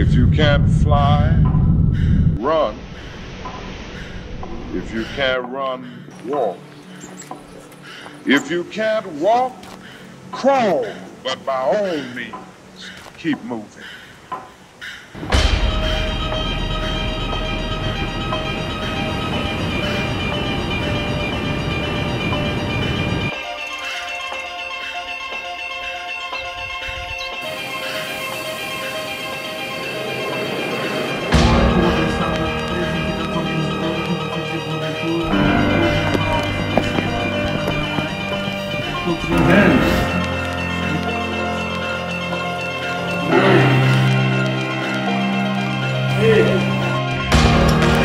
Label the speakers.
Speaker 1: If you can't fly, run. If you can't run, walk. If you can't walk, crawl. But by all means, keep moving.